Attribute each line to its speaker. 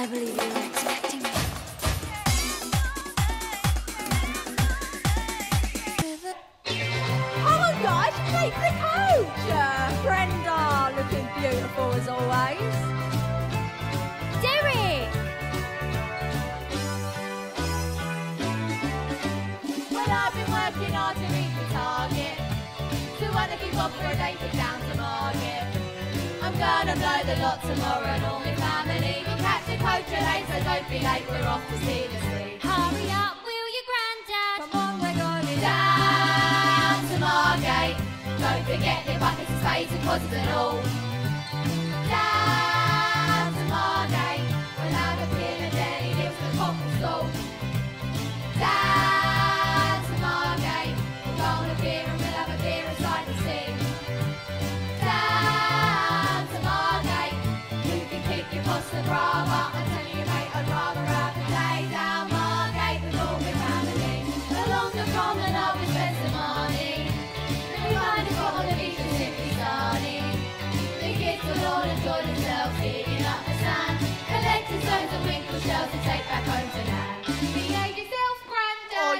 Speaker 1: I believe you were expecting me.
Speaker 2: Oh my gosh, Kate the coach! Uh, Brenda, looking beautiful as always.
Speaker 1: Derek!
Speaker 2: Well, I've been working hard to reach the target. So wanna keep on for a day to down to market. I'm gonna blow the lot tomorrow and all my family. We catch the coach eight, so don't be late, we're off to see the sea.
Speaker 1: Hurry up, will you, Grandad?
Speaker 2: Come on, we're going down to Margate. Don't forget your buckets and spades and pots and all.